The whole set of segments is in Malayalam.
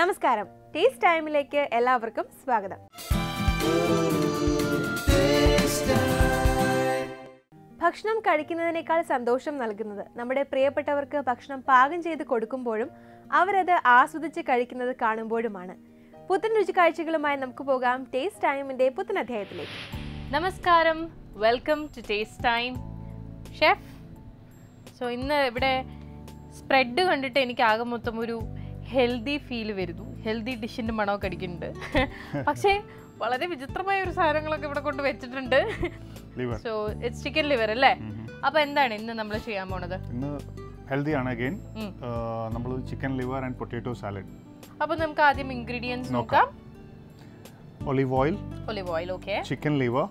നമസ്കാരം. ടേസ്റ്റ് ടൈമിലേക്ക് എല്ലാവർക്കും സ്വാഗതം. ഭക്ഷണം കഴിക്കുന്നതിനേക്കാൾ സന്തോഷം നൽകുന്നത് നമ്മുടെ പ്രിയപ്പെട്ടവർക്ക് ഭക്ഷണം പാകം ചെയ്ത് കൊടുക്കുമ്പോഴും അവരത് ആസ്വദിച്ച് കഴിക്കുന്നത് കാണുമ്പോഴുമാണ്. പുത്തൻ രുചി കാഴ്ചകളുമായി നമുക്ക് പോകാം ടേസ്റ്റ് ടൈമിന്റെ പുത്തൻ അധ്യായത്തിലേക്ക്. നമസ്കാരം. Welcome to taste time chef so ഇന്ന് ഇവിടെ സ്പ്രെഡ് കണ്ടിട്ട് എനിക്ക് ആകെ മൊത്തം ഒരു ഹെൽത്തി ഫീൽ വരുന്നു. ഹെൽത്തി ഡിഷിന്റെ മണമൊക്കെ അടിക്കുന്നുണ്ട്. പക്ഷേ വളരെ വിചിത്രമായ ഒരു സാധനങ്ങളൊക്കെ ഇവിടെ കൊണ്ട് വെച്ചിട്ടുണ്ട്. സോ ഇറ്റ്സ് ചിക്കൻ ലിവർ അല്ലേ? അപ്പൊ എന്താണ് ഇന്ന് നമ്മൾ ചെയ്യാൻ പോണത്? ഇന്ന് ഹെൽത്തി ആണ് അഗൈൻ. നമ്മൾ chicken liver and potato salad അപ്പോൾ നമുക്ക് ആദ്യം ഇൻഗ്രീഡിയൻസ് നോക്കാം. Olive oil olive oil okay chicken liver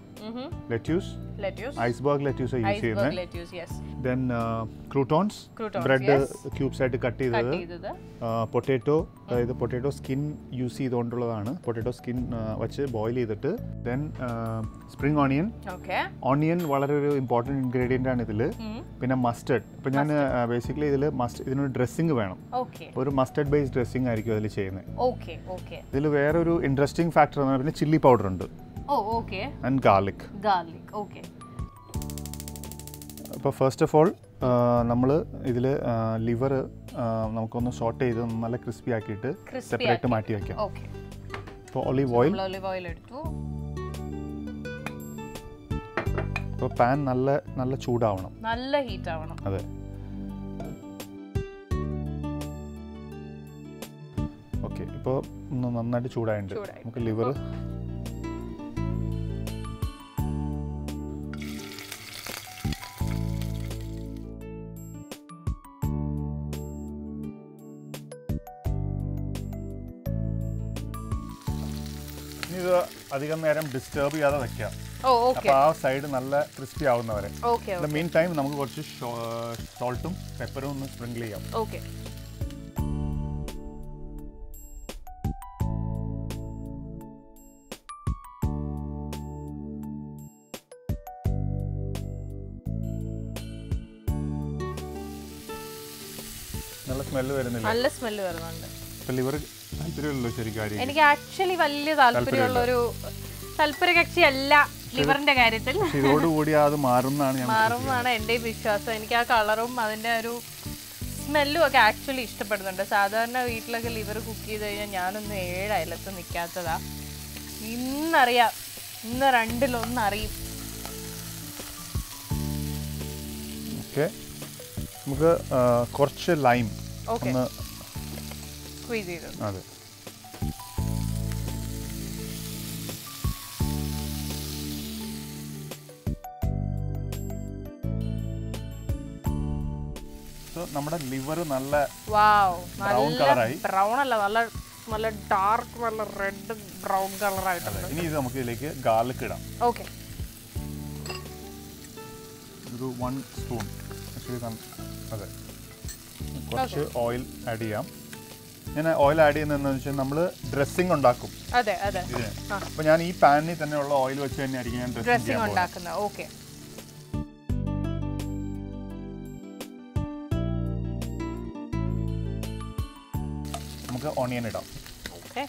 lettuce lettuce Iceberg lettuce use ചെയ്യുന്നത് lettuce yes then croutons Croutons, Bread yes. Cubes ആയിട്ട് കട്ട് ചെയ്തത്. പൊട്ടാറ്റോ അതായത് പൊട്ടാറ്റോ സ്കിൻ യൂസ് ചെയ്തുകൊണ്ടുള്ളതാണ്. പൊട്ടാറ്റോ സ്കിൻ വെച്ച് ബോയിൽ ചെയ്തിട്ട്. ദെൻ സ്പ്രിംഗ് ഓണിയൻ ഓണിയൻ വളരെ ഒരു ഇമ്പോർട്ടന്റ് ഇൻഗ്രീഡിയന്റ് ആണ് ഇതിൽ പിന്നെ മസ്റ്റർഡ് ഇപ്പം ഞാൻ ബേസിക്കലി ഇതിൽ മസ്റ്റ് ഇതിനൊരു ഡ്രസ്സിങ് വേണം. ഒരു മസ്റ്റർഡ് ബേസ്ഡ് ഡ്രസ്സിംഗ് ആയിരിക്കും അതിൽ ചെയ്യുന്നത്. ഇതിൽ വേറൊരു ഇൻട്രസ്റ്റിംഗ് ഫാക്ടർ എന്ന് പറഞ്ഞാൽ പിന്നെ ചില്ലി പൗഡർ ഉണ്ട്. ഓ okay and garlic garlic okay അപ്പോൾ ഫസ്റ്റ് ഓഫ് ഓൾ നമ്മൾ ഇതിൽ ലിവർ നമുക്കൊന്ന് ഷോർട്ട് ചെയ്ത് നല്ല ക്രിസ്പി ആക്കിയിട്ട് സെപ്പറേറ്റ് മാറ്റി വയ്ക്കാം ഇപ്പോൾ അപ്പോൾ ഒലിവ് ഓയിൽ ഒലിവ് ഓയിൽ എടുത്തു. ഇപ്പോൾ പാൻ നല്ല നല്ല ചൂടാവണം. നല്ല ഹീറ്റ് ആവണം. അതെ. ഓക്കെ ഇപ്പോൾ ഒന്ന് നന്നായിട്ട് ചൂടായിട്ടുണ്ട്. നമുക്ക് ലിവർ ഇത് അധികം നേരം ഡിസ്റ്റർബ് ചെയ്യാതെ വെക്കാം അപ്പൊ ആ സൈഡ് നല്ല ക്രിസ്പി ആവുന്നവരെ. മീൻ ടൈം നമുക്ക് കുറച്ച് സോൾട്ടും പെപ്പറും ഒന്ന് സ്പ്രിങ്കിൾ ചെയ്യാം. ഓക്കെ. നല്ല സ്മെല്ല് വരുന്നില്ല? നല്ല സ്മെല്ല് വരുന്നുണ്ട്. ലിവർ എനിക്ക് ആക്ച്വലി വലിയ താല്പര്യമുള്ള ഒരു താല്പര്യ കക്ഷിയല്ല ലിവറിന്റെ കാര്യത്തിൽ. ഇതോടുകൂടി അത് മാറുന്നതാണ് ഞാൻ മാറുമെന്നാണ് എന്റെ വിശ്വാസം. എനിക്ക് ആ കളറും അതിന്റെ ഒരു സ്മെല്ലും ഒക്കെ ആക്ച്വലി ഇഷ്ടപ്പെടുന്നുണ്ട്. സാധാരണ വീട്ടിലൊക്കെ ലിവർ കുക്ക് ചെയ്ത് കഴിഞ്ഞാൽ ഞാനൊന്നും ഏഴ് അയലത്ത് നിൽക്കാത്തതാ. ഇന്നറിയാം. ഇന്ന് രണ്ടിലൊന്നറിയും ഓക്കെ. നമുക്ക് കുറച്ച് ലൈം ഒന്ന് സ്ക്വീസ് ചെയ്തത് അതെ നമ്മുടെ ലിവർ നല്ല Brown നല്ല ബ്രൗൺ അല്ല നല്ല നല്ല ഡാർക്ക് നല്ല റെഡ് ബ്രൗൺ കളർ ആയിട്ടുണ്ട് ഇനി ഇത് നമുക്ക് ഇതിലേക്ക് ഗാർലിക് ഇടാം. ഓക്കെ ഒരു വൺ സ്പൂൺ അതെ. കുറച്ച് ഓയിൽ ആഡ് ചെയ്യാം. ഞാൻ ഓയിൽ ആഡ് ചെയ്യുന്ന വെച്ചാൽ നമ്മൾ ഡ്രസ്സിംഗ് ഉണ്ടാക്കും. അതെ അതെ. അപ്പൊ ഞാൻ ഈ പാനിൽ തന്നെയുള്ള ഓയിൽ വെച്ച് തന്നെയായിരിക്കും ഞാൻ ഡ്രസ്സിംഗ് ഉണ്ടാക്കുന്നത്. ഓക്കെ നമുക്ക് ഓണിയൻ ഇടാം. ഓക്കെ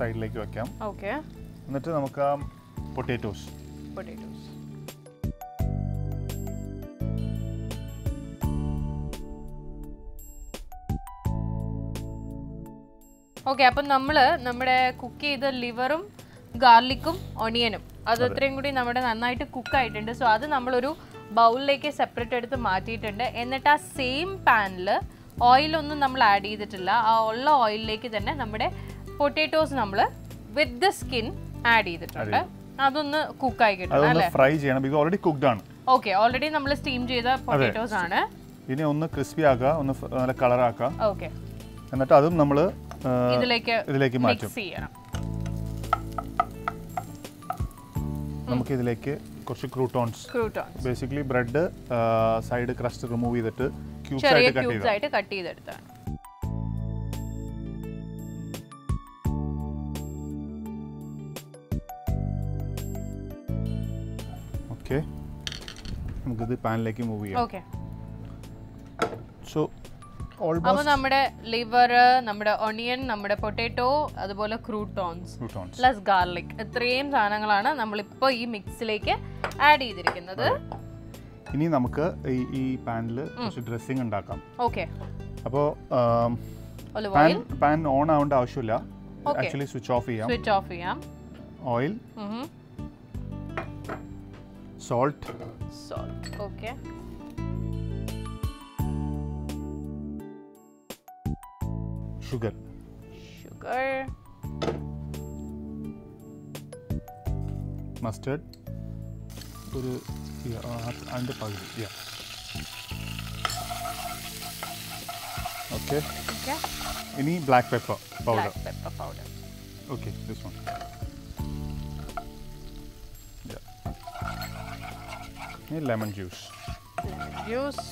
സൈഡിലേക്ക് വെക്കാം. ഓക്കെ. എന്നിട്ട് നമുക്ക് ആ പൊട്ടേറ്റോസ്. പൊട്ടേറ്റോസ്. ഓക്കെ അപ്പം നമ്മൾ നമ്മുടെ കുക്ക് ചെയ്ത ലിവറും ഗാർലിക്കും ഒണിയനും അത് അത്രയും കൂടി നമ്മുടെ നന്നായിട്ട് കുക്ക് ആയിട്ടുണ്ട്. സോ അത് നമ്മളൊരു ബൗളിലേക്ക് സെപ്പറേറ്റ് എടുത്ത് മാറ്റിയിട്ടുണ്ട്. എന്നിട്ട് ആ സെയിം പാനിൽ ഓയിലൊന്നും നമ്മൾ ആഡ് ചെയ്തിട്ടില്ല. ആ ഉള്ള ഓയിലിലേക്ക് തന്നെ നമ്മുടെ പൊട്ടേറ്റോസ് നമ്മൾ വിത്ത് ദ സ്കിൻ ആഡ് ചെയ്തിട്ടുണ്ട്. അതൊന്ന് കുക്കായി കിട്ടണം ഫ്രൈ ചെയ്യണം. ബിക്കോസ് ഓൾറെഡി കുക്ക്ഡ് ആണ്. ഓക്കെ ഓൾറെഡി നമ്മൾ സ്റ്റീം ചെയ്ത പൊട്ടേറ്റോസ് ആണ്. ഇനി ഒന്ന് ക്രിസ്പി ആക്കുക ഒന്ന് നല്ല കളർ ആക്കുക. ഓക്കെ എന്നിട്ട് അതും നമ്മൾ ഇതിലേക്ക് ഇതിലേക്ക് മാറ്റും. മിക്സ് ചെയ്യണം. നമുക്ക് ഇതിലേക്ക് കുറച്ച് croutons crouton basically bread side crust remove ചെയ്തിട്ട് ക്യൂബ്സ് ആയിട്ട് കട്ട് ക്യൂബ്സ് ആയിട്ട് കട്ട് ചെയ്തെടുത്താണ് നമുക്കിത് പാനിലേക്ക് മൂവ് ചെയ്യാം. ഓക്കെ സോ അപ്പൊ നമ്മുടെ ലിവർ നമ്മുടെ ഒണിയൻ നമ്മുടെ പൊട്ടാറ്റോ അതുപോലെ ക്രൂട്ടോൺസ് പ്ലസ് ഗാർലിക് ഇത്രയും സാധനങ്ങളാണ് നമ്മളിപ്പോൾ ഈ മിക്സിലേക്ക് ആഡ് ചെയ്തിരിക്കുന്നത്. ഇനി നമുക്ക് ഈ ഈ പാനിൽ കുറച്ച് ഡ്രസ്സിംഗ് ഉണ്ടാക്കാം. ഓക്കെ അപ്പോൾ പാൻ ഓയിൽ പാൻ ഓൺ ആവേണ്ട ആവശ്യമില്ല. ആക്ച്വലി സ്വിച്ച് ഓഫ് ചെയ്യാം. സ്വിച്ച് ഓഫ് ചെയ്യാം. Oil salt salt okay sugar sugar mustard ഒരു yeah, ആ, അതിന്റെ പകുതി യാ ഓക്കെ ഓക്കെ ഇനി black pepper powder black pepper powder Okay, this one. Need lemon juice. Juice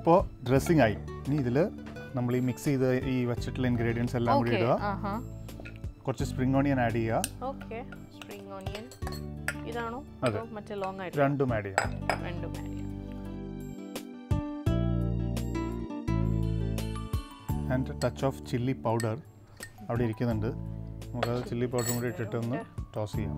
ഇപ്പോൾ ഡ്രസ്സിങ് ആയി. ഇനി ഇതിൽ നമ്മൾ ഈ മിക്സ് ചെയ്ത് ഈ വെച്ചിട്ടുള്ള ഇൻഗ്രീഡിയൻസ് എല്ലാം കൂടി ഇടുക. കുറച്ച് സ്പ്രിംഗ് ഓണിയൻ ആഡ് ചെയ്യുക. ഓക്കെ സ്പ്രിംഗ് ഓണിയൻ ഇതാണോ? അതെ. മറ്റേ ലോങ് ആയിട്ട് രണ്ടും ആഡ് ചെയ്യാം രണ്ടും add and touch of chilli powder അവിടെ ഇരിക്കുന്നുണ്ട്. നമുക്കത് ചില്ലി പൗഡറും കൂടി ഇട്ടിട്ട് ഒന്ന് ടോസ് ചെയ്യാം.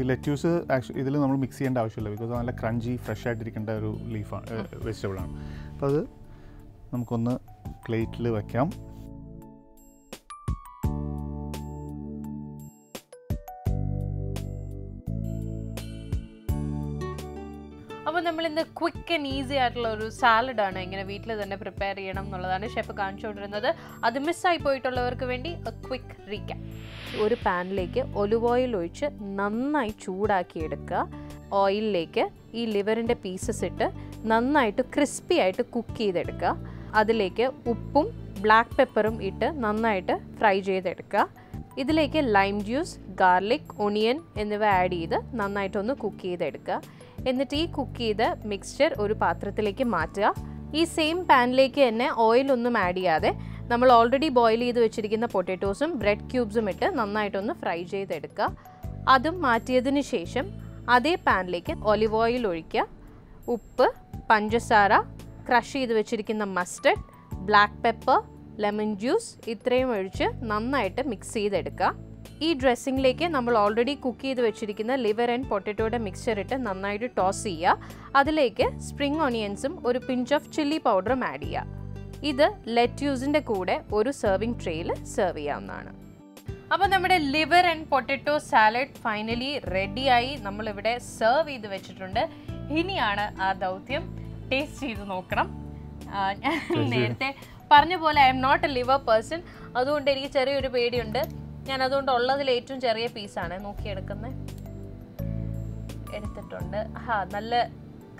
ഈ ലെറ്റ്യൂസ് ആക്ച്വലി ഇതിൽ നമ്മൾ മിക്സ് ചെയ്യേണ്ട ആവശ്യമില്ല. ബിക്കോസ് നല്ല ക്രഞ്ചി ഫ്രഷ് ആയിട്ടിരിക്കേണ്ട ഒരു ലീഫാണ് വെജിറ്റബിളാണ് അപ്പോൾ അത് നമുക്കൊന്ന് പ്ലേറ്റിൽ വയ്ക്കാം ഇന്ന് ക്വിക്ക് ആൻഡ് ഈസി ആയിട്ടുള്ള ഒരു സാലഡാണ് ഇങ്ങനെ വീട്ടിൽ തന്നെ പ്രിപ്പയർ ചെയ്യണം എന്നുള്ളതാണ് ഷെഫ് കാണിച്ചുകൊണ്ടിരുന്നത്. അത് മിസ്സായി പോയിട്ടുള്ളവർക്ക് വേണ്ടി ക്വിക്ക് റീക്യാപ്പ് ഒരു പാനിലേക്ക് ഒലിവ് ഓയിൽ ഒഴിച്ച് നന്നായി ചൂടാക്കി എടുക്കുക ഓയിലിലേക്ക് ഈ ലിവറിന്റെ പീസസ് ഇട്ട് നന്നായിട്ട് ക്രിസ്പി ആയിട്ട് കുക്ക് ചെയ്തെടുക്കുക. അതിലേക്ക് ഉപ്പും ബ്ലാക്ക് പെപ്പറും ഇട്ട് നന്നായിട്ട് ഫ്രൈ ചെയ്തെടുക്കുക. ഇതിലേക്ക് ലൈം ജ്യൂസ് ഗാർലിക് ഒണിയൻ എന്നിവ ആഡ് ചെയ്ത് നന്നായിട്ടൊന്ന് കുക്ക് ചെയ്തെടുക്കുക. എന്നിട്ട് ഈ കുക്ക് ചെയ്ത മിക്സ്ചർ ഒരു പാത്രത്തിലേക്ക് മാറ്റുക. ഈ സെയിം പാനിലേക്ക് തന്നെ ഓയിലൊന്നും ആഡ് ചെയ്യാതെ നമ്മൾ ഓൾറെഡി ബോയിൽ ചെയ്ത് വെച്ചിരിക്കുന്ന പൊട്ടാറ്റോസും ബ്രെഡ് ക്യൂബ്സും ഇട്ട് നന്നായിട്ടൊന്ന് ഫ്രൈ ചെയ്തെടുക്കുക. അതും മാറ്റിയതിന് ശേഷം അതേ പാനിലേക്ക് ഒലിവ് ഓയിൽ ഒഴിക്കുക. ഉപ്പ് പഞ്ചസാര ക്രഷ് ചെയ്ത് വെച്ചിരിക്കുന്ന mustard black pepper lemon juice ഇത്രയും ഒഴിച്ച് നന്നായിട്ട് മിക്സ് ചെയ്തെടുക്കുക. ഈ ഡ്രസ്സിങ്ങിലേക്ക് നമ്മൾ ഓൾറെഡി കുക്ക് ചെയ്ത് വെച്ചിരിക്കുന്ന ലിവർ ആൻഡ് പൊട്ടറ്റോയുടെ മിക്സ്ചർ ഇട്ട് നന്നായിട്ട് ടോസ് ചെയ്യുക. അതിലേക്ക് സ്പ്രിംഗ് ഓണിയൻസും ഒരു പിഞ്ച് ഓഫ് ചില്ലി പൗഡറും ആഡ് ചെയ്യുക. ഇത് ലെറ്റ്യൂസിന്റെ കൂടെ ഒരു സെർവിങ് ട്രേയിൽ സെർവ് ചെയ്യാവുന്നതാണ്. അപ്പോൾ നമ്മുടെ liver and potato salad finally റെഡിയായി നമ്മളിവിടെ സെർവ് ചെയ്ത് വെച്ചിട്ടുണ്ട്. ഇനിയാണ് ആ ദൗത്യം. ടേസ്റ്റ് ചെയ്ത് നോക്കണം. ഞാൻ നേരത്തെ പറഞ്ഞ പോലെ I'm not a liver person അതുകൊണ്ട് എനിക്ക് ചെറിയൊരു പേടിയുണ്ട്. ഞാൻ അതുകൊണ്ട് ഉള്ളതിൽ ഏറ്റവും ചെറിയ പീസാണ് നോക്കിയെടുക്കുന്നത് എടുത്തിട്ടുണ്ട്. ഹാ നല്ല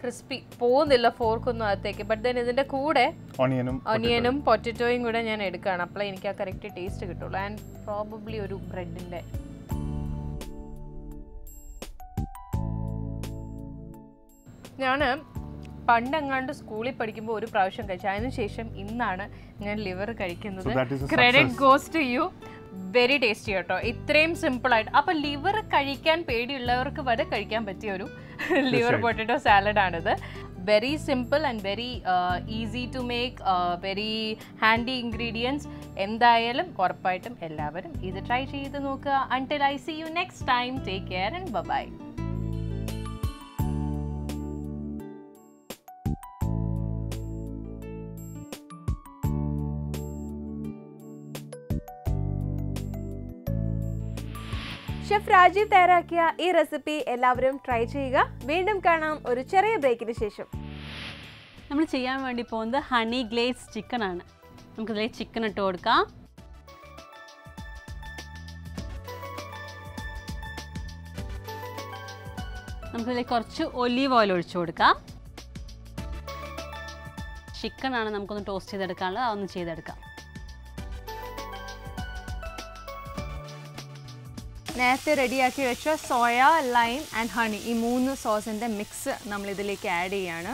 ക്രിസ്പി പോകുന്നില്ല ഫോർക്കൊന്നും അകത്തേക്ക്. ബട്ട് ദെൻ ഇതിന്റെ കൂടെ ഓണിയനും ഒനിയനും പൊറ്ററ്റോയും കൂടെ ഞാൻ എടുക്കുകയാണ്. അപ്പോൾ എനിക്ക് ആ കറക്റ്റ് ടേസ്റ്റ് കിട്ടുള്ളൂ. ആൻഡ് പ്രോബബ്ലി ഒരു ബ്രെഡിന്റെ ഞാൻ പണ്ടെങ്ങാണ്ട് സ്കൂളിൽ പഠിക്കുമ്പോൾ ഒരു പ്രാവശ്യം കഴിച്ചു. അതിനുശേഷം ഇന്നാണ് ഞാൻ ലിവർ കഴിക്കുന്നത്. Credit goes to you very tasty കേട്ടോ. ഇത്രയും സിമ്പിൾ ആയിട്ട്. അപ്പൊ ലിവർ കഴിക്കാൻ പേടിയുള്ളവർക്ക് വരെ കഴിക്കാൻ പറ്റിയ ഒരു liver. Potato സാലഡാണിത് very simple and very easy to make very handy ingredients എന്തായാലും ഉറപ്പായിട്ടും എല്ലാവരും ഇത് ട്രൈ ചെയ്ത് നോക്കുക. Until I see you next time take care and bye chef Rajeev തയ്യാറാക്കിയ ഈ റെസിപ്പി എല്ലാവരും ട്രൈ ചെയ്യുക. വീണ്ടും കാണാം ഒരു ചെറിയ ബ്രേക്കിന് ശേഷം. നമ്മൾ ചെയ്യാൻ വേണ്ടി പോകുന്നത് ഹണി ഗ്ലേസ് ചിക്കൻ ആണ്. നമുക്കിതിലേക്ക് ചിക്കൻ ഇട്ട് കൊടുക്കാം. നമുക്കിതിലേക്ക് കുറച്ച് ഒലീവ് ഓയിൽ ഒഴിച്ചു കൊടുക്കാം. ചിക്കൻ ആണ് നമുക്കൊന്ന് ടോസ്റ്റ് ചെയ്തെടുക്കാനുള്ളത്. അതൊന്ന് ചെയ്തെടുക്കാം. നേരത്തെ റെഡിയാക്കി വെച്ച സോയ ലൈം ആൻഡ് ഹണി. ഈ മൂന്ന് സോസിന്റെ മിക്സ് നമ്മൾ ഇതിലേക്ക് ആഡ് ചെയ്യാണ്.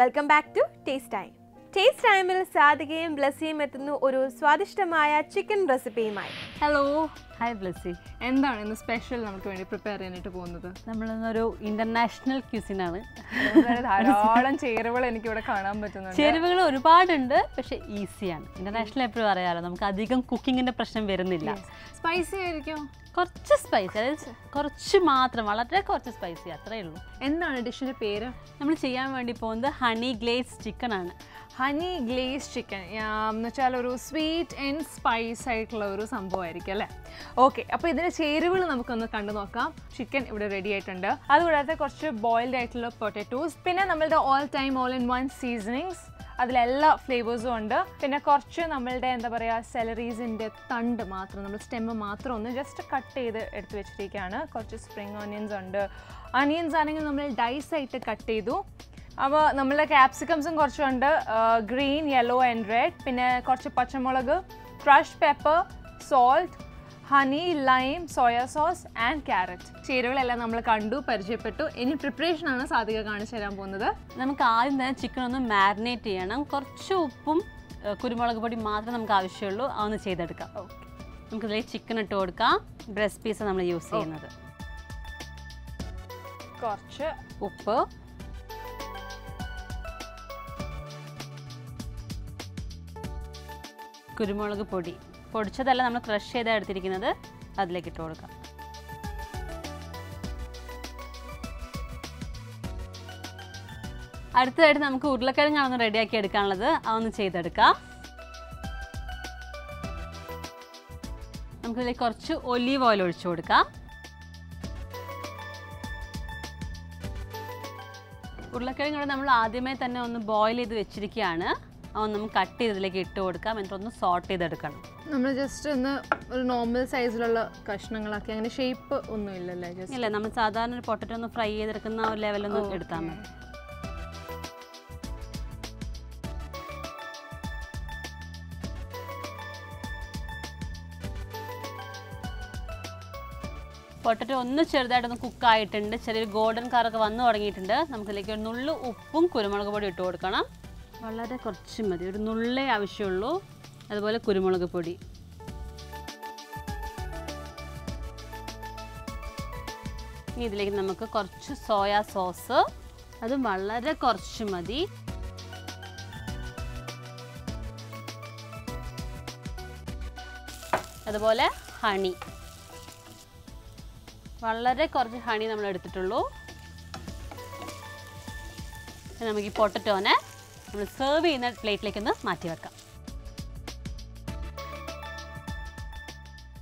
Welcome back to taste time taste ടൈമിൽ സാധികയും ബ്ലസ്സിയും എത്തുന്നു ഒരു സ്വാദിഷ്ടമായ ചിക്കൻ റെസിപ്പിയുമായി ഹലോ ഹായ് ബ്ലസ്സി എന്താണ് ഇന്ന് സ്പെഷ്യൽ നമുക്ക് വേണ്ടി പ്രിപ്പയർ ചെയ്യാനായിട്ട് പോകുന്നത്? നമ്മളിന്നൊരു ഇന്റർനാഷണൽ ക്യൂസിനാണ് ധാരാളം ചേരുവകൾ എനിക്ക് ഇവിടെ കാണാൻ പറ്റുന്നുണ്ട്. ചേരുവകൾ ഒരുപാടുണ്ട് പക്ഷേ ഈസിയാണ് ഇന്റർനാഷണൽ എപ്പോഴും അറിയാമല്ലോ നമുക്ക് അധികം കുക്കിങ്ങിന്റെ പ്രശ്നം വരുന്നില്ല. സ്പൈസി ആയിരിക്കും? കുറച്ച് സ്പൈസി അതായത് കുറച്ച് മാത്രം വളരെ കുറച്ച് സ്പൈസി അത്രയേ ഉള്ളൂ. എന്താണ് ഡിഷിന്റെ പേര്? നമ്മൾ ചെയ്യാൻ വേണ്ടി പോകുന്നത് ഹണി ഗ്ലേസ് ചിക്കൻ ആണ്. ഹണി ഗ്ലേസ് ചിക്കൻ എന്ന് വെച്ചാൽ ഒരു സ്വീറ്റ് ആൻഡ് സ്പൈസ് ആയിട്ടുള്ള ഒരു സംഭവമായിരിക്കും അല്ലേ? ഓക്കെ അപ്പോൾ ഇതിന്റെ ചേരുവകൾ നമുക്കൊന്ന് കണ്ടു നോക്കാം. ചിക്കൻ ഇവിടെ റെഡി ആയിട്ടുണ്ട്. അതുകൂടാതെ കുറച്ച് ബോയിൽഡ് ആയിട്ടുള്ള പൊട്ടറ്റോസ് പിന്നെ നമ്മളുടെ all time all in one seasonings അതിലെല്ലാ ഫ്ലേവേഴ്സും ഉണ്ട്. പിന്നെ കുറച്ച് നമ്മളുടെ എന്താ പറയുക സെലറീസിന്റെ തണ്ട് മാത്രം നമ്മൾ സ്റ്റെമ്മ് മാത്രം ഒന്ന് ജസ്റ്റ് കട്ട് ചെയ്ത് എടുത്ത് വെച്ചിരിക്കുകയാണ്. കുറച്ച് സ്പ്രിങ് ഓണിയൻസ് ഉണ്ട്. അനിയൻസ് ആണെങ്കിൽ നമ്മൾ ഡൈസ് ആയിട്ട് കട്ട് ചെയ്തു. അപ്പോൾ നമ്മളുടെ ക്യാപ്സിക്കംസും കുറച്ചുണ്ട് ഗ്രീൻ യെല്ലോ ആൻഡ് റെഡ് പിന്നെ കുറച്ച് പച്ചമുളക് crush pepper salt honey lime soya sauce and carrot ചേരുവകളെല്ലാം നമ്മൾ കണ്ടു പരിചയപ്പെട്ടു. ഇനി പ്രിപ്പറേഷൻ ആണ് സാധിക കാണിച്ചു തരാൻ പോകുന്നത്. നമുക്ക് ആദ്യം തന്നെ ചിക്കൻ ഒന്ന് മാരിനേറ്റ് ചെയ്യണം. കുറച്ച് ഉപ്പും കുരുമുളക് പൊടി മാത്രമേ നമുക്ക് ആവശ്യമുള്ളൂ. അതൊന്ന് ചെയ്തെടുക്കാം. ഓക്കെ നമുക്കിതിലേക്ക് ചിക്കൻ ഇട്ട് കൊടുക്കാം. ബ്രസ്റ്റ് പീസ് നമ്മൾ യൂസ് ചെയ്യുന്നത്. കുറച്ച് ഉപ്പ്. കുരുമുളക് പൊടി. പൊടിച്ചതല്ല നമ്മൾ ക്രഷ് ചെയ്താണ് എടുത്തിരിക്കുന്നത്. അതിലേക്ക് ഇട്ട് കൊടുക്കാം. അടുത്തതായിട്ട് നമുക്ക് ഉരുളക്കിഴങ്ങാണ് റെഡിയാക്കി എടുക്കാനുള്ളത്. അതൊന്ന് ചെയ്തെടുക്കാം. നമുക്കിതിലേക്ക് കുറച്ച് ഒലീവ് ഓയിൽ ഒഴിച്ചു കൊടുക്കാം. ഉരുളക്കിഴങ്ങ് നമ്മൾ ആദ്യമേ തന്നെ ഒന്ന് ബോയിൽ ചെയ്ത് വെച്ചിരിക്കുകയാണ്. നമുക്ക് കട്ട് ചെയ്തതിലേക്ക് ഇട്ട് കൊടുക്കാം. എന്നിട്ട് സോർട്ട് സോട്ട് ചെയ്തെടുക്കണം. നമ്മൾ ജസ്റ്റ് ഒന്ന് ഒരു നോർമൽ സൈസിലുള്ള കഷ്ണങ്ങളാക്കി അങ്ങനെ ഷേപ്പ് ഒന്നും ഇല്ലല്ലേ ജസ്റ്റ് ഇല്ല നമ്മൾ സാധാരണ ഒരു പൊട്ടറ്റോ ഒന്ന് ഫ്രൈ ചെയ്തെടുക്കുന്ന ഒരു ലെവലൊന്ന് എടുത്താൽ മതി. പൊട്ടറ്റോ ഒന്ന് ചെറുതായിട്ടൊന്ന് കുക്കായിട്ടുണ്ട് ചെറിയൊരു ഗോൾഡൻ കളറൊക്കെ വന്നു തുടങ്ങിയിട്ടുണ്ട്. നമുക്കിതിലേക്ക് ഒരു നുള്ളു ഉപ്പും കുരുമുളക് പൊടി ഇട്ട് കൊടുക്കണം. വളരെ കുറച്ച് മതി. ഒരു നുള്ളേ ആവശ്യമുള്ളൂ. അതുപോലെ കുരുമുളക് പൊടി. ഇതിലേക്ക് നമുക്ക് കുറച്ച് സോയാ സോസ്. അതും വളരെ കുറച്ച് മതി. അതുപോലെ ഹണി. വളരെ കുറച്ച് ഹണി നമ്മൾ എടുത്തിട്ടുള്ളൂ നമുക്ക് ഈ പൊട്ടറ്റോനെ നമ്മൾ സെർവ് ചെയ്യുന്ന പ്ലേറ്റിലേക്ക് ഒന്ന് മാറ്റി വെക്കാം.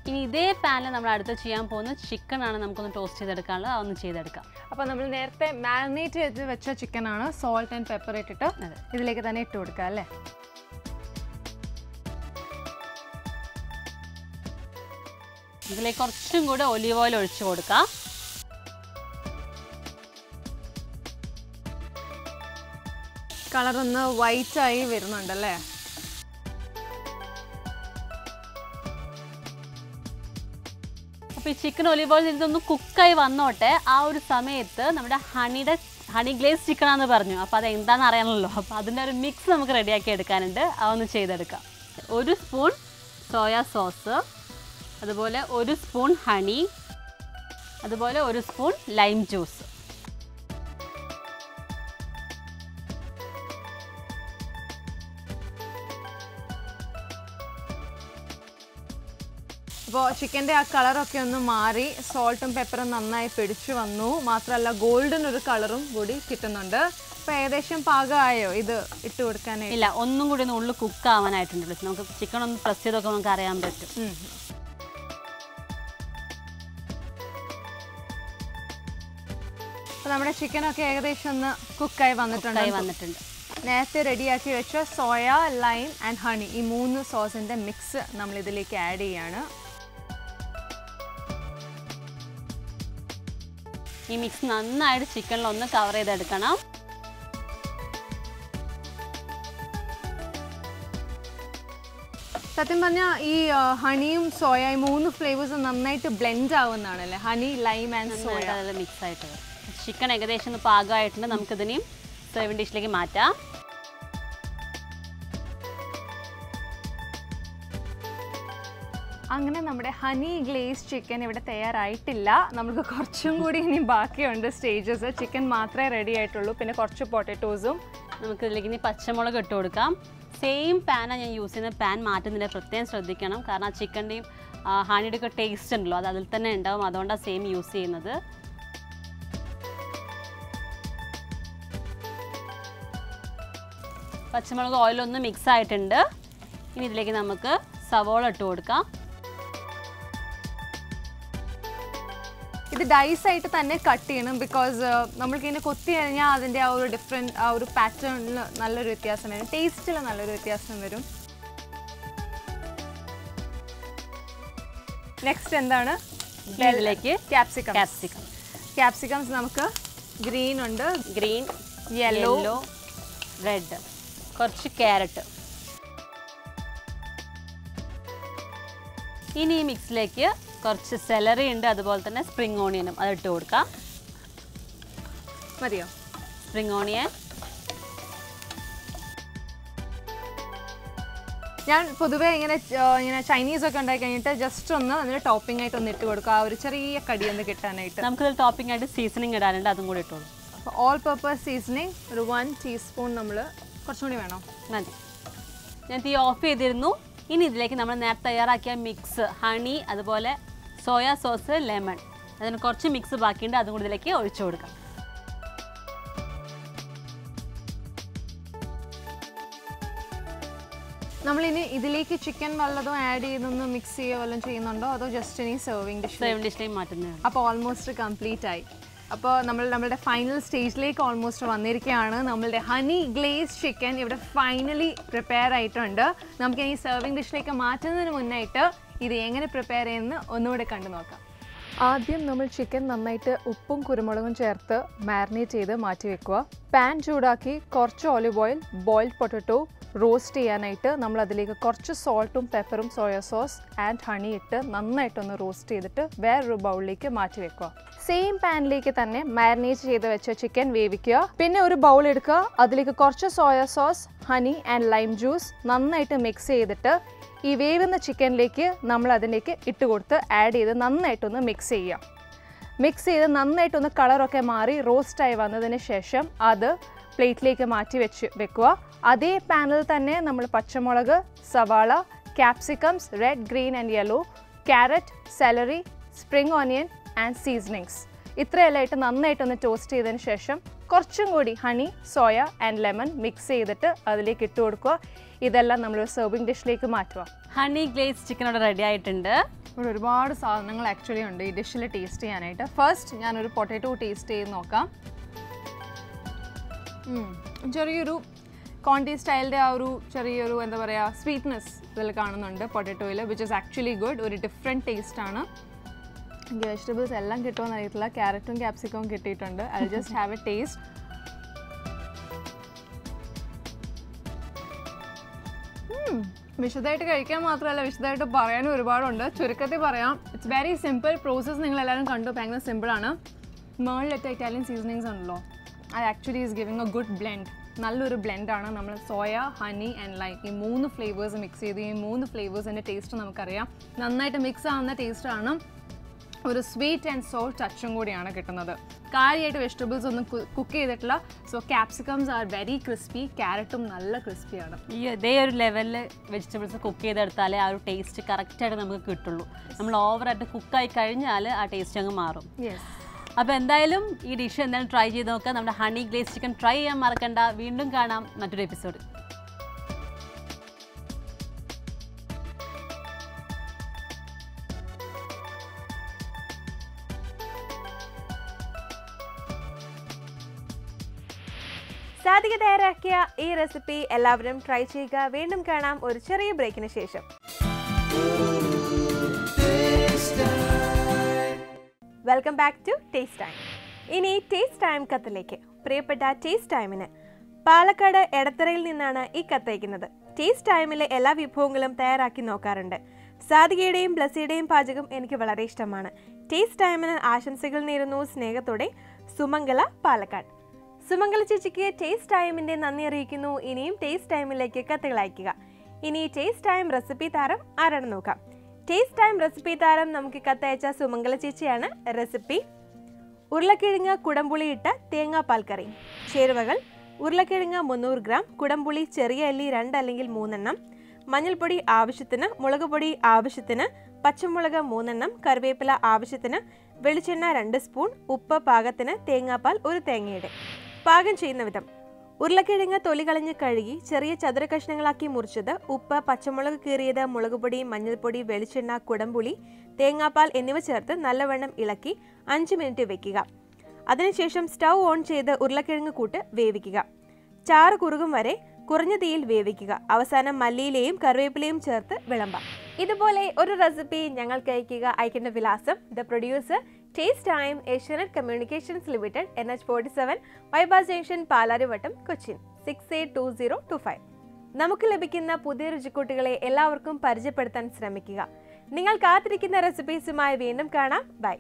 ഇനി ഇതേ പാനിൽ നമ്മൾ അടുത്ത് ചെയ്യാൻ പോകുന്ന ചിക്കൻ ആണ് നമുക്കൊന്ന് ടോസ്റ്റ് ചെയ്തെടുക്കാനുള്ളത്. അതൊന്ന് ചെയ്തെടുക്കാം. അപ്പോൾ നമ്മൾ നേരത്തെ മാരിനേറ്റ് ചെയ്ത് വെച്ച ചിക്കൻ ആണ് സോൾട്ട് ആൻഡ് പെപ്പർ ഇട്ടിട്ട് ഇതിലേക്ക് തന്നെ ഇട്ട് കൊടുക്കുക അല്ലേ? ഇതിലേക്ക് കുറച്ചും കൂടെ ഒലിവ് ഓയിൽ ഒഴിച്ചു കൊടുക്കാം. കളർ ഒന്ന് ആയി വരുന്നുണ്ടല്ലേ? അപ്പോൾ ഈ ചിക്കൻ ഒലിവ് ഓയിൽ ഇതൊന്ന് കുക്കായി വന്നോട്ടെ. ആ ഒരു സമയത്ത് നമ്മുടെ ഹണിയുടെ ഹണി ഗ്ലേസ് ചിക്കൻ ആണെന്ന് പറഞ്ഞു. അപ്പോൾ അത് എന്താണെന്ന് അറിയണമല്ലോ അപ്പോൾ അതിന്റെ ഒരു മിക്സ് നമുക്ക് റെഡിയാക്കി എടുക്കാനുണ്ട്. അതൊന്ന് ചെയ്തെടുക്കാം. ഒരു സ്പൂൺ സോയാ സോസ് അതുപോലെ ഒരു സ്പൂൺ ഹണി അതുപോലെ ഒരു സ്പൂൺ ലൈം ജ്യൂസ് അപ്പോൾ ചിക്കന്റെ ആ കളറൊക്കെ ഒന്ന് മാറി സോൾട്ടും പെപ്പറും നന്നായി പിടിച്ചു വന്നു. മാത്രമല്ല ഗോൾഡൻ ഒരു കളറും കൂടി കിട്ടുന്നുണ്ട്. അപ്പോൾ ഏകദേശം പാകമായോ? ഇത് ഇട്ട് കൊടുക്കാനേ ഇല്ല ഒന്നും കൂടി ഒന്ന് ഉള്ളിൽ കുക്ക് ആവാനായിട്ടുണ്ട് നമുക്ക് ചിക്കൻ ഒന്ന് പ്രസ് ചെയ്തൊക്കെ നമുക്ക് അറിയാൻ പറ്റും. അപ്പോൾ നമ്മുടെ ചിക്കനൊക്കെ ഏകദേശം ഒന്ന് കുക്കായി വന്നിട്ടുണ്ട്. വന്നിട്ടുണ്ട്. നേരത്തെ റെഡിയാക്കി വെച്ച സോയ ലൈം ആൻഡ് ഹണി ഈ മൂന്ന് സോസിന്റെ മിക്സ് നമ്മൾ ഇതിലേക്ക് ആഡ് ചെയ്യാണ്. ഈ മിക്സ് നന്നായിട്ട് ചിക്കനിൽ ഒന്ന് കവർ ചെയ്തെടുക്കണം. സത്യം പറഞ്ഞാൽ ഈ ഹണിയും സോയയും മൂന്ന് ഫ്ലേവേഴ്സ് നന്നായിട്ട് ബ്ലെൻഡ് ആവുന്നതാണ് അല്ലേ honey lime and soya mix ആയിട്ട്. ചിക്കൻ ഏകദേശം ഒന്ന് പാകമായിട്ടുണ്ട്. നമുക്കിതിനെയും സെവൻ ഡിഷിലേക്ക് മാറ്റാം. അങ്ങനെ നമ്മുടെ ഹണി ഗ്ലേസ് ചിക്കൻ ഇവിടെ തയ്യാറായിട്ടില്ല. നമുക്ക് കുറച്ചും കൂടി ഇനി ബാക്കിയുണ്ട് സ്റ്റേജസ് ചിക്കൻ മാത്രമേ റെഡി ആയിട്ടുള്ളൂ. പിന്നെ കുറച്ച് പൊട്ടറ്റോസും നമുക്ക് ഇതിലേക്ക് ഇനി പച്ചമുളക് ഇട്ട് കൊടുക്കാം. സെയിം പാനാണ് ഞാൻ യൂസ് ചെയ്യുന്ന പാൻ മാറ്റുന്നതിന്റെ പ്രത്യേകം ശ്രദ്ധിക്കണം. കാരണം ആ ചിക്കന്റെയും ഹണിയുടെ ഒക്കെ ടേസ്റ്റ് ഉണ്ടല്ലോ അത് അതിൽ തന്നെ ഉണ്ടാവും. അതുകൊണ്ടാണ് സെയിം യൂസ് ചെയ്യുന്നത്. പച്ചമുളക് ഓയിലൊന്ന് മിക്സ് ആയിട്ടുണ്ട്. ഇനി ഇതിലേക്ക് നമുക്ക് സവോള ഇട്ട് കൊടുക്കാം. ഇത് ഡൈസ് ആയിട്ട് തന്നെ കട്ട് ചെയ്യണം ബിക്കോസ് നമ്മൾക്ക് ഇതിനെ കൊത്തി കഴിഞ്ഞാൽ അതിന്റെ ആ ഒരു ഡിഫറെന്റ് ആ ഒരു പാറ്റേണിൽ നല്ലൊരു വ്യത്യാസം വരും. ടേസ്റ്റിൽ നല്ലൊരു വ്യത്യാസം വരും. നെക്സ്റ്റ് എന്താണ്? ഇതിലേക്ക് ക്യാപ്സിക്കം ക്യാപ്സിക്കം ക്യാപ്സിക്കംസ് നമുക്ക് ഗ്രീൻ ഉണ്ട്. ഗ്രീൻ യെല്ലോ റെഡ് കുറച്ച് ക്യാരറ്റ് ഇനി ഈ മിക്സിലേക്ക് കുറച്ച് സെലറി ഉണ്ട് അതുപോലെ തന്നെ സ്പ്രിംഗ് ഓണിയനും അത് ഇട്ട് കൊടുക്കാം. മതിയോ? സ്പ്രിംഗ് ഓണിയൻ ഞാൻ പൊതുവേ ഇങ്ങനെ ഇങ്ങനെ ചൈനീസ് ഒക്കെ ഉണ്ടാക്കി കഴിഞ്ഞിട്ട് ജസ്റ്റ് ഒന്ന് അതിന് ടോപ്പിംഗ് ആയിട്ട് ഒന്ന് ഇട്ട് കൊടുക്കുക. ആ ഒരു ചെറിയ കടി ഒന്ന് കിട്ടാനായിട്ട്. നമുക്കത് ടോപ്പിംഗ് ആയിട്ട് സീസണിങ് ഇടാനുണ്ട് അതും കൂടി ഇട്ടോളൂ. അപ്പോൾ ഓൾ പർപ്പസ് സീസണിങ് ഒരു വൺ ടീസ്പൂൺ നമ്മൾ കുറച്ചും കൂടി വേണം. മതി. ഞാൻ തീ ഓഫ് ചെയ്തിരുന്നു. ഇനി ഇതിലേക്ക് നമ്മൾ നേരത്തെ തയ്യാറാക്കിയ മിക്സ് ഹണി അതുപോലെ സോയാ സോസ് ലെമൺ അതിന് കുറച്ച് മിക്സ് ബാക്കിയുണ്ട്. അതും കൂടി ഇതിലേക്ക് ഒഴിച്ചു കൊടുക്കാം. നമ്മളിനി ഇതിലേക്ക് ചിക്കൻ വല്ലതും ആഡ് ചെയ്തൊന്ന് മിക്സ് ചെയ്യുക വല്ലതും ചെയ്യുന്നുണ്ടോ? അതോ ജസ്റ്റ് ഇനി സെർവിംഗ് ഡിഷ് സെർവിംഗ് ഡിഷിലേക്ക് മാറ്റുന്നത് അപ്പോൾ ഓൾമോസ്റ്റ് കംപ്ലീറ്റ് ആയി. അപ്പോൾ നമ്മൾ നമ്മുടെ ഫൈനൽ സ്റ്റേജിലേക്ക് ഓൾമോസ്റ്റ് വന്നിരിക്കുകയാണ്. നമ്മളുടെ ഹണി ഗ്ലേസ് ചിക്കൻ ഇവിടെ ഫൈനലി പ്രിപ്പയർ ആയിട്ടുണ്ട്. നമുക്ക് ഈ സെർവിങ് ഡിഷിലേക്ക് മാറ്റുന്നതിന് മുന്നായിട്ട് ഇത് എങ്ങനെ പ്രിപ്പയർ ചെയ്യുന്നത് ഒന്നുകൂടെ കണ്ടു നോക്കാം. ആദ്യം നമ്മൾ ചിക്കൻ നന്നായിട്ട് ഉപ്പും കുരുമുളകും ചേർത്ത് മാരിനേറ്റ് ചെയ്ത് മാറ്റി വെക്കുക പാൻ ചൂടാക്കി കുറച്ച് olive oil boiled potato roast ചെയ്യാനായിട്ട് നമ്മൾ അതിലേക്ക് കുറച്ച് സോൾട്ടും പെപ്പറും സോയ സോസ് ആൻഡ് ഹണി ഇട്ട് നന്നായിട്ടൊന്ന് റോസ്റ്റ് ചെയ്തിട്ട് വേറൊരു ബൗളിലേക്ക് മാറ്റി വെക്കുക. സെയിം പാനിലേക്ക് തന്നെ മാരിനേറ്റ് ചെയ്ത് വെച്ച ചിക്കൻ വേവിക്കുക. പിന്നെ ഒരു ബൗൾ എടുക്കുക. അതിലേക്ക് കുറച്ച് soya sauce honey and lime juice നന്നായിട്ട് മിക്സ് ചെയ്തിട്ട് ഈ വേവുന്ന ചിക്കനിലേക്ക് നമ്മൾ അതിലേക്ക് ഇട്ട് കൊടുത്ത് ആഡ് ചെയ്ത് നന്നായിട്ടൊന്ന് മിക്സ് ചെയ്യാം മിക്സ് ചെയ്ത് നന്നായിട്ടൊന്ന് കളറൊക്കെ മാറി റോസ്റ്റായി വന്നതിന് ശേഷം അത് പ്ലേറ്റിലേക്ക് മാറ്റി വെച്ച് വെക്കുക. അതേ പാനിൽ തന്നെ നമ്മൾ പച്ചമുളക് സവാള capsicums red green and yellow carrot celery spring onion and seasonings ഇത്രയെല്ലാം ഇട്ട് നന്നായിട്ടൊന്ന് ടോസ്റ്റ് ചെയ്തതിന് ശേഷം കുറച്ചും കൂടി honey soya and lemon mix ചെയ്തിട്ട് അതിലേക്ക് ഇട്ട് കൊടുക്കുക. ഇതെല്ലാം നമ്മൾ സെർവിങ് ഡിഷിലേക്ക് മാറ്റുക. ഹണി ഗ്ലേസ് ചിക്കൻ അവിടെ റെഡി ആയിട്ടുണ്ട്. ഇവിടെ ഒരുപാട് സാധനങ്ങൾ ആക്ച്വലി ഉണ്ട് ഈ ഡിഷിൽ ടേസ്റ്റ് ചെയ്യാനായിട്ട്. ഫസ്റ്റ് ഞാനൊരു പൊട്ടാറ്റോ ടേസ്റ്റ് ചെയ്ത് നോക്കാം. ചെറിയൊരു കോണ്ടി സ്റ്റൈലിന്റെ ആ ഒരു ചെറിയൊരു എന്താ പറയുക സ്വീറ്റ്നെസ് ഇതിൽ കാണുന്നുണ്ട് പൊട്ടാറ്റോയിൽ വിച്ച് ഇസ് ആക്ച്വലി ഗുഡ് ഒരു ഡിഫറെന്റ് ആണ്. എനിക്ക് വെജിറ്റബിൾസ് എല്ലാം കിട്ടുമെന്ന് അറിയത്തില്ല. ക്യാരറ്റും ക്യാപ്സിക്കവും കിട്ടിയിട്ടുണ്ട്. I just have a taste വിശദമായിട്ട് കഴിക്കാൻ മാത്രമല്ല വിശദമായിട്ട് പറയാനും ഒരുപാടുണ്ട്. ചുരുക്കത്തിൽ പറയാം ഇറ്റ്സ് വെരി സിമ്പിൾ പ്രോസസ്സ് നിങ്ങൾ എല്ലാവരും കണ്ടു ഭയങ്കര സിമ്പിളാണ് മേളിലത്തെ ഇറ്റാലിയൻ സീസണിങ്സ് ഉണ്ടല്ലോ. അത് actually is giving a good blend നല്ലൊരു ബ്ലെൻഡാണ് നമ്മൾ സോയ ഹണി ആൻഡ് ലൈം ഈ മൂന്ന് ഫ്ലേവേഴ്സ് മിക്സ് ചെയ്ത് ഈ മൂന്ന് ഫ്ലേവേഴ്സിന്റെ ടേസ്റ്റ് നമുക്കറിയാം. നന്നായിട്ട് മിക്സ് ആവുന്ന ടേസ്റ്റാണ് ഒരു സ്വീറ്റ് ആൻഡ് സോഫ്റ്റ് ടച്ചും കൂടിയാണ് കിട്ടുന്നത്. കാര്യമായിട്ട് വെജിറ്റബിൾസ് ഒന്നും കുക്ക് ചെയ്തിട്ടില്ല. So capsicums are very crispy ക്യാരറ്റും നല്ല ക്രിസ്പിയാണ് ഈ ഇതേ ഒരു ലെവലിൽ വെജിറ്റബിൾസ് കുക്ക് ചെയ്തെടുത്താലേ ആ ഒരു ടേസ്റ്റ് കറക്റ്റായിട്ട് നമുക്ക് കിട്ടുള്ളൂ. നമ്മൾ ഓവറായിട്ട് കുക്കായി കഴിഞ്ഞാൽ ആ ടേസ്റ്റ് അങ്ങ് മാറും. യെസ് അപ്പോൾ എന്തായാലും ഈ ഡിഷ് എന്തായാലും ട്രൈ ചെയ്ത് നോക്കുക നമ്മുടെ ഹണി ഗ്ലേസ് ചിക്കൻ ട്രൈ ചെയ്യാൻ മറക്കണ്ട. വീണ്ടും കാണാം മറ്റൊരു എപ്പിസോഡ് സാധിക തയ്യാറാക്കിയ ഈ റെസിപ്പി എല്ലാവരും ട്രൈ ചെയ്യുക. വീണ്ടും കാണാം ഒരു ചെറിയ ബ്രേക്കിന് ശേഷം. Welcome back to taste time ഇനി ടേസ്റ്റ് ടൈം കത്തിലേക്ക്. പ്രിയപ്പെട്ട ടേസ്റ്റ് ടൈമിന് പാലക്കാട് എടത്തറയിൽ നിന്നാണ് ഈ കത്തയക്കുന്നത് ടേസ്റ്റ് ടൈമിലെ എല്ലാ വിഭവങ്ങളും തയ്യാറാക്കി നോക്കാറുണ്ട്. സാധികയുടെയും ബ്ലസ്സിയുടെയും പാചകം എനിക്ക് വളരെ ഇഷ്ടമാണ്. ടേസ്റ്റ് ടൈമിന് ആശംസകൾ നേരുന്നു സ്നേഹത്തോടെ സുമംഗല പാലക്കാട്. സുമംഗല ചേച്ചിക്ക് ടേസ്റ്റ് ടൈമിന്റെ നന്ദി അറിയിക്കുന്നു. ഇനിയും ടേസ്റ്റ് ടൈമിലേക്ക് കത്തുകൾ അയക്കുക ഇനി ടേസ്റ്റ് ടൈം റെസിപ്പി താരം ആരാണ് നോക്കാം. ടേസ്റ്റ് ടൈം റെസിപ്പി താരം നമുക്ക് കത്തയച്ച സുമംഗല ചേച്ചിയാണ്. റെസിപ്പി ഉരുളക്കിഴങ്ങ് കുടംപുളിയിട്ട തേങ്ങാപ്പാൽ കറി. ചേരുവകൾ. ഉരുളക്കിഴങ്ങ് മുന്നൂറ് ഗ്രാം കുടംപുളി ചെറിയ അല്ലി രണ്ട് അല്ലെങ്കിൽ മൂന്നെണ്ണം മഞ്ഞൾപ്പൊടി ആവശ്യത്തിന് മുളക് പൊടി ആവശ്യത്തിന് പച്ചമുളക് മൂന്നെണ്ണം കറിവേപ്പില ആവശ്യത്തിന് വെളിച്ചെണ്ണ രണ്ട് സ്പൂൺ ഉപ്പ് പാകത്തിന് തേങ്ങാപ്പാൽ ഒരു തേങ്ങയുടെ. പാകം ചെയ്യുന്ന വിധം. ഉരുളക്കിഴങ്ങ് തൊലി കളഞ്ഞ് കഴുകി ചെറിയ ചതുര കഷ്ണങ്ങളാക്കി മുറിച്ചത് ഉപ്പ് പച്ചമുളക് കീറിയത് മുളകുപൊടി മഞ്ഞൾപ്പൊടി വെളിച്ചെണ്ണ കുടംപുളി തേങ്ങാപ്പാൽ എന്നിവ ചേർത്ത് നല്ലവണ്ണം ഇളക്കി അഞ്ച് മിനിറ്റ് വെക്കുക. അതിനുശേഷം സ്റ്റൗ ഓൺ ചെയ്ത് ഉരുളക്കിഴങ്ങ് കൂട്ട് വേവിക്കുക. ചാറ് കുറുകും വരെ കുറഞ്ഞ തീയിൽ വേവിക്കുക. അവസാനം മല്ലിയിലയും കറിവേപ്പിലയും ചേർത്ത് വിളമ്പാം ഇതുപോലെ ഒരു റെസിപ്പി ഞങ്ങൾക്ക് അയക്കുക അയക്കേണ്ട വിലാസം the producer taste time Asianet communications limited N H forty seven bypass junction Palarivattam Cochin six eight two zero two five നമുക്ക് ലഭിക്കുന്ന പുതിയ രുചിക്കൂട്ടുകളെ എല്ലാവർക്കും പരിചയപ്പെടുത്താൻ ശ്രമിക്കുക. നിങ്ങൾ കാത്തിരിക്കുന്ന റെസിപ്പീസുമായി വീണ്ടും കാണാം. ബൈ